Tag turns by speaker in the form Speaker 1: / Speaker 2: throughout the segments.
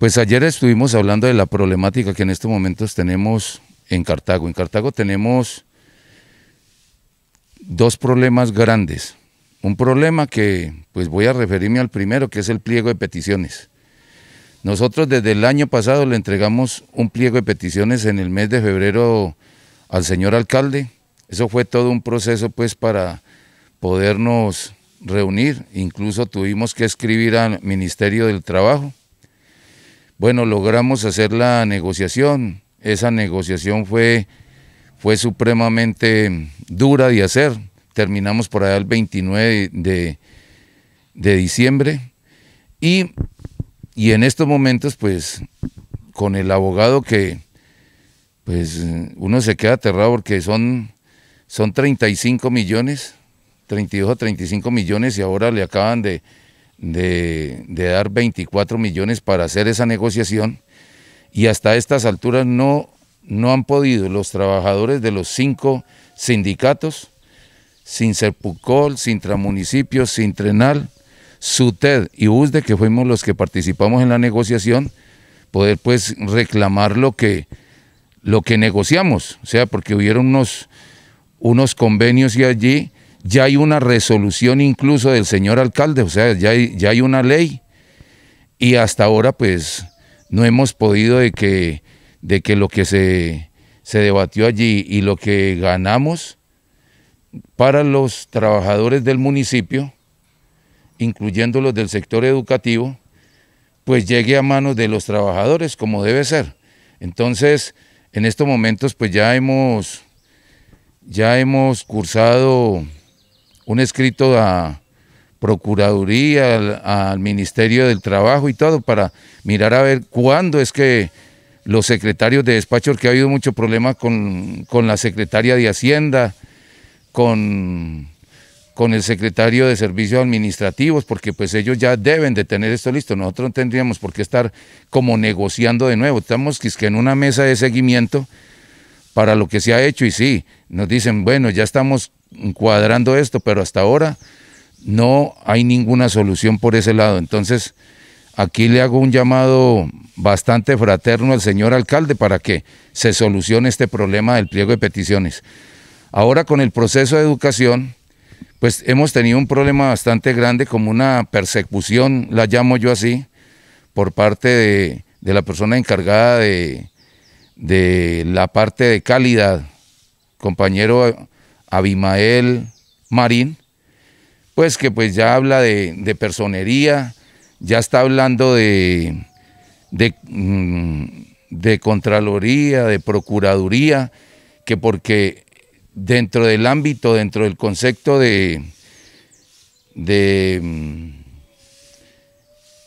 Speaker 1: Pues ayer estuvimos hablando de la problemática que en estos momentos tenemos en Cartago. En Cartago tenemos dos problemas grandes. Un problema que, pues voy a referirme al primero, que es el pliego de peticiones. Nosotros desde el año pasado le entregamos un pliego de peticiones en el mes de febrero al señor alcalde. Eso fue todo un proceso pues para podernos reunir. Incluso tuvimos que escribir al Ministerio del Trabajo bueno, logramos hacer la negociación. Esa negociación fue, fue supremamente dura de hacer. Terminamos por allá el 29 de, diciembre. Y, y, en estos momentos, pues, con el abogado que, pues, uno se queda aterrado porque son, son 35 millones, 32 a 35 millones y ahora le acaban de de, dar 24 millones para hacer esa negociación y hasta estas alturas no, no han podido los trabajadores de los cinco sindicatos, sin Serpucol, sin Tramunicipios, sin Trenal, SUTED y USDE, que fuimos los que participamos en la negociación, poder pues reclamar lo que, lo que negociamos, o sea, porque hubieron unos, unos convenios y allí ya hay una resolución incluso del señor alcalde, o sea, ya hay, ya hay una ley y hasta ahora pues no hemos podido de que, de que lo que se, se debatió allí y lo que ganamos para los trabajadores del municipio, incluyendo los del sector educativo, pues llegue a manos de los trabajadores como debe ser. Entonces, en estos momentos pues ya hemos, ya hemos cursado un escrito a Procuraduría, al, Ministerio del Trabajo y todo, para mirar a ver cuándo es que los secretarios de despacho, porque ha habido mucho problema con, la secretaria de Hacienda, con, con el secretario de Servicios Administrativos, porque pues ellos ya deben de tener esto listo. Nosotros no tendríamos por qué estar como negociando de nuevo. Estamos que en una mesa de seguimiento para lo que se ha hecho y sí, nos dicen, bueno, ya estamos cuadrando esto, pero hasta ahora no hay ninguna solución por ese lado. Entonces, aquí le hago un llamado bastante fraterno al señor alcalde para que se solucione este problema del pliego de peticiones. Ahora con el proceso de educación, pues hemos tenido un problema bastante grande, como una persecución, la llamo yo así, por parte de, la persona encargada de, de la parte de calidad, compañero Abimael Marín, pues que pues ya habla de, personería, ya está hablando de, mm, de, Contraloría, de Procuraduría, que porque dentro del ámbito, dentro del concepto de, de, mm,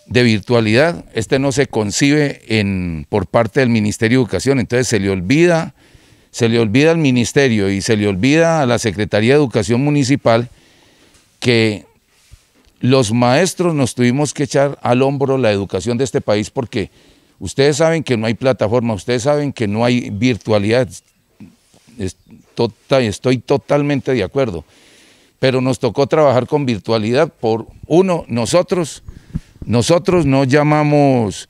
Speaker 1: de virtualidad, este no se concibe en, por parte del Ministerio de Educación, entonces se le olvida se le olvida al ministerio y se le olvida a la Secretaría de Educación Municipal que los maestros nos tuvimos que echar al hombro la educación de este país porque ustedes saben que no hay plataforma, ustedes saben que no hay virtualidad, estoy totalmente de acuerdo, pero nos tocó trabajar con virtualidad por uno, nosotros, nosotros no llamamos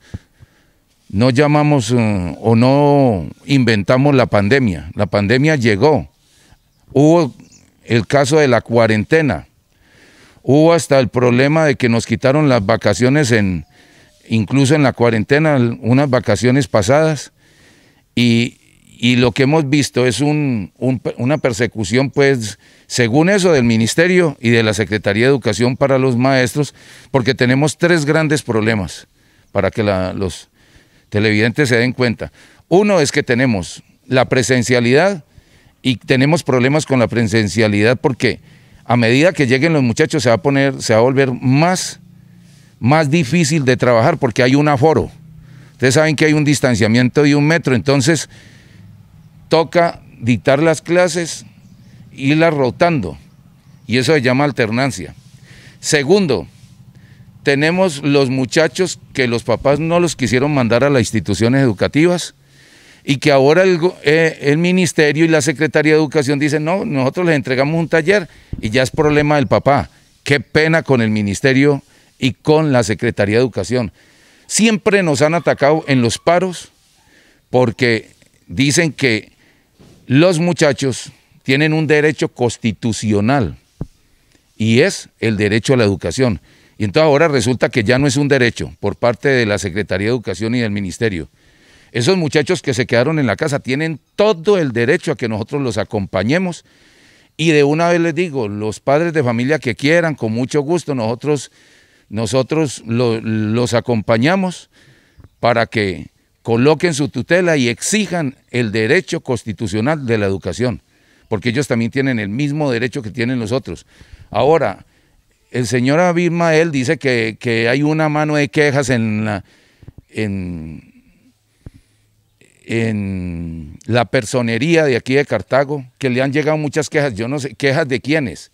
Speaker 1: no llamamos eh, o no inventamos la pandemia. La pandemia llegó. Hubo el caso de la cuarentena. Hubo hasta el problema de que nos quitaron las vacaciones en, incluso en la cuarentena, unas vacaciones pasadas. Y, lo que hemos visto es una persecución, pues, según eso, del Ministerio y de la Secretaría de Educación para los maestros, porque tenemos tres grandes problemas para que los, televidentes se den cuenta. Uno es que tenemos la presencialidad y tenemos problemas con la presencialidad porque a medida que lleguen los muchachos se va a poner, se va a volver más, más difícil de trabajar porque hay un aforo. Ustedes saben que hay un distanciamiento de un metro, entonces toca dictar las clases, irlas rotando y eso se llama alternancia. Segundo, tenemos los muchachos que los papás no los quisieron mandar a las instituciones educativas y que ahora el, eh, el, ministerio y la Secretaría de Educación dicen, no, nosotros les entregamos un taller y ya es problema del papá. Qué pena con el ministerio y con la Secretaría de Educación. siempre nos han atacado en los paros porque dicen que los muchachos tienen un derecho constitucional y es el derecho a la educación. Y entonces ahora resulta que ya no es un derecho por parte de la Secretaría de Educación y del Ministerio. Esos muchachos que se quedaron en la casa tienen todo el derecho a que nosotros los acompañemos. Y de una vez les digo, los padres de familia que quieran, con mucho gusto, nosotros, nosotros los acompañamos para que coloquen su tutela y exijan el derecho constitucional de la educación, porque ellos también tienen el mismo derecho que tienen los otros. Ahora, el señor Abismael dice que, que, hay una mano de quejas en la, en, en la personería de aquí de Cartago, que le han llegado muchas quejas. Yo no sé, quejas de quiénes.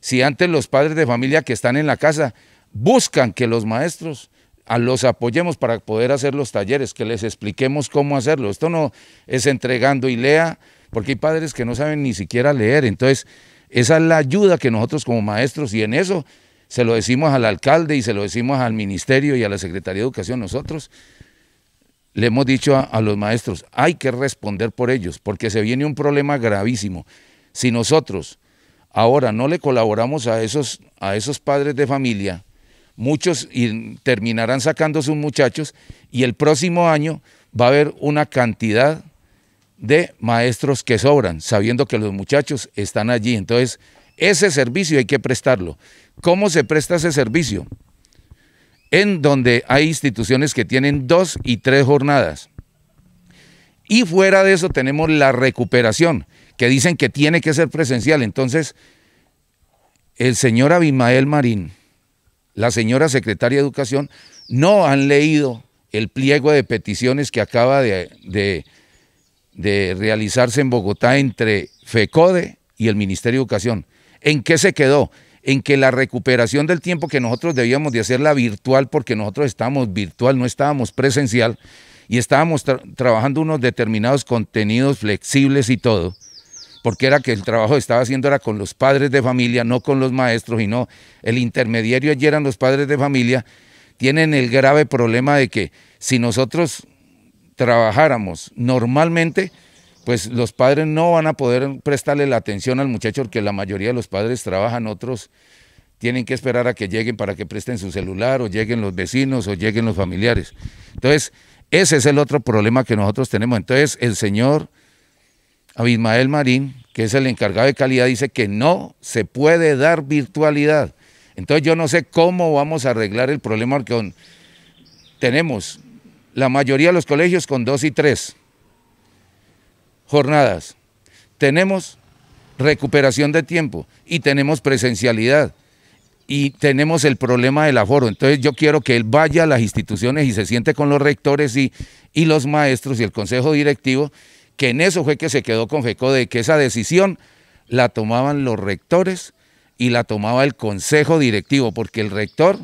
Speaker 1: Si antes los padres de familia que están en la casa buscan que los maestros los apoyemos para poder hacer los talleres, que les expliquemos cómo hacerlo. Esto no es entregando y lea, porque hay padres que no saben ni siquiera leer. Entonces, esa es la ayuda que nosotros como maestros, y en eso se lo decimos al alcalde y se lo decimos al ministerio y a la Secretaría de Educación, nosotros le hemos dicho a, los maestros, hay que responder por ellos, porque se viene un problema gravísimo. Si nosotros ahora no le colaboramos a esos, a esos padres de familia, muchos terminarán sacando sus muchachos y el próximo año va a haber una cantidad de maestros que sobran, sabiendo que los muchachos están allí. Entonces, ese servicio hay que prestarlo. ¿Cómo se presta ese servicio? En donde hay instituciones que tienen dos y tres jornadas. Y fuera de eso tenemos la recuperación, que dicen que tiene que ser presencial. Entonces, el señor Abimael Marín, la señora secretaria de Educación, no han leído el pliego de peticiones que acaba de, de, realizarse en Bogotá entre FECODE y el Ministerio de Educación. ¿En qué se quedó? En que la recuperación del tiempo que nosotros debíamos de hacerla virtual, porque nosotros estábamos virtual, no estábamos presencial, y estábamos trabajando unos determinados contenidos flexibles y todo, porque era que el trabajo que estaba haciendo era con los padres de familia, no con los maestros, y no, el intermediario allí eran los padres de familia, tienen el grave problema de que si nosotros trabajáramos normalmente, pues los padres no van a poder prestarle la atención al muchacho porque la mayoría de los padres trabajan, otros tienen que esperar a que lleguen para que presten su celular o lleguen los vecinos o lleguen los familiares. Entonces, ese es el otro problema que nosotros tenemos. Entonces, el señor Abismael Marín, que es el encargado de calidad, dice que no se puede dar virtualidad. Entonces yo no sé cómo vamos a arreglar el problema porque tenemos la mayoría de los colegios con dos y tres jornadas. Tenemos recuperación de tiempo y tenemos presencialidad y tenemos el problema del aforo. Entonces yo quiero que él vaya a las instituciones y se siente con los rectores y, y los maestros y el consejo directivo que en eso fue que se quedó con FECODE, que esa decisión la tomaban los rectores y la tomaba el consejo directivo, porque el rector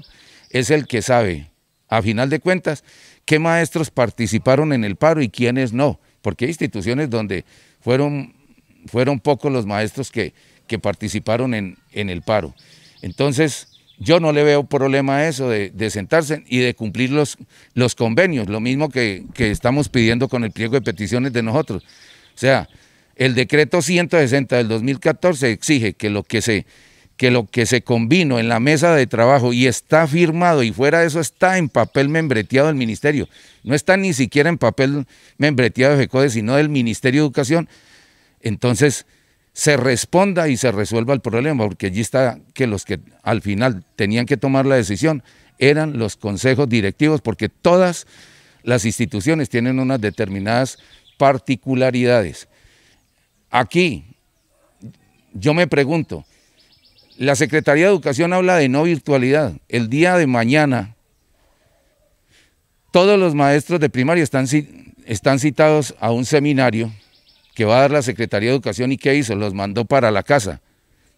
Speaker 1: es el que sabe, a final de cuentas, qué maestros participaron en el paro y quiénes no, porque hay instituciones donde fueron, fueron pocos los maestros que, que participaron en, en el paro. Entonces, yo no le veo problema a eso de, sentarse y de cumplir los, los convenios, lo mismo que, estamos pidiendo con el pliego de peticiones de nosotros. O sea, el decreto 160 del 2014 exige que lo que se que lo que se convino en la mesa de trabajo y está firmado y fuera de eso está en papel membreteado del ministerio, no está ni siquiera en papel membreteado de FECODE, sino del Ministerio de Educación, entonces se responda y se resuelva el problema, porque allí está que los que al final tenían que tomar la decisión eran los consejos directivos, porque todas las instituciones tienen unas determinadas particularidades. Aquí, yo me pregunto, la Secretaría de Educación habla de no virtualidad. El día de mañana, todos los maestros de primaria están, están citados a un seminario que va a dar la Secretaría de Educación y qué hizo, los mandó para la casa.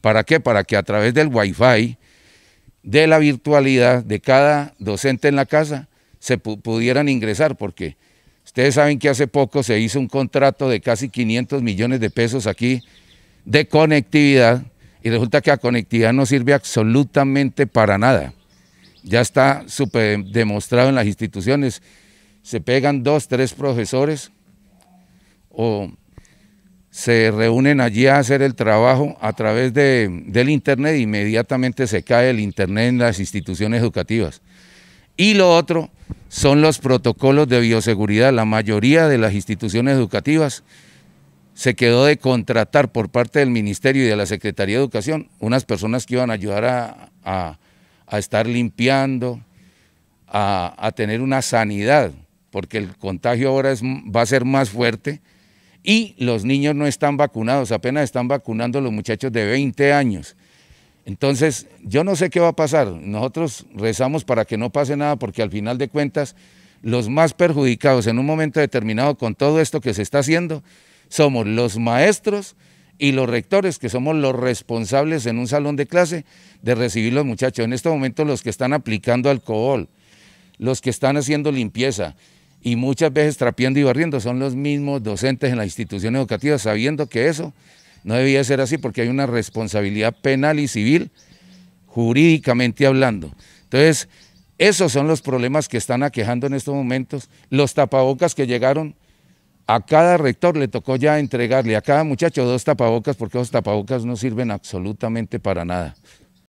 Speaker 1: ¿Para qué? Para que a través del Wi-Fi, de la virtualidad de cada docente en la casa, se pudieran ingresar, porque ustedes saben que hace poco se hizo un contrato de casi 500 millones de pesos aquí de conectividad y resulta que la conectividad no sirve absolutamente para nada. ya está súper demostrado en las instituciones. Se pegan dos, tres profesores o se reúnen allí a hacer el trabajo a través de, del Internet e inmediatamente se cae el Internet en las instituciones educativas. Y lo otro son los protocolos de bioseguridad. La mayoría de las instituciones educativas se quedó de contratar por parte del Ministerio y de la Secretaría de Educación unas personas que iban a ayudar a, estar limpiando, a, tener una sanidad, porque el contagio ahora va a ser más fuerte y los niños no están vacunados, apenas están vacunando los muchachos de 20 años. Entonces, yo no sé qué va a pasar. Nosotros rezamos para que no pase nada porque al final de cuentas, los más perjudicados en un momento determinado con todo esto que se está haciendo somos los maestros y los rectores, que somos los responsables en un salón de clase de recibir los muchachos. En este momento los que están aplicando alcohol, los que están haciendo limpieza y muchas veces trapeando y barriendo son los mismos docentes en la institución educativa, sabiendo que eso no debía ser así porque hay una responsabilidad penal y civil, jurídicamente hablando. Entonces, esos son los problemas que están aquejando en estos momentos. Los tapabocas que llegaron a cada rector le tocó ya entregarle a cada muchacho dos tapabocas porque los tapabocas no sirven absolutamente para nada.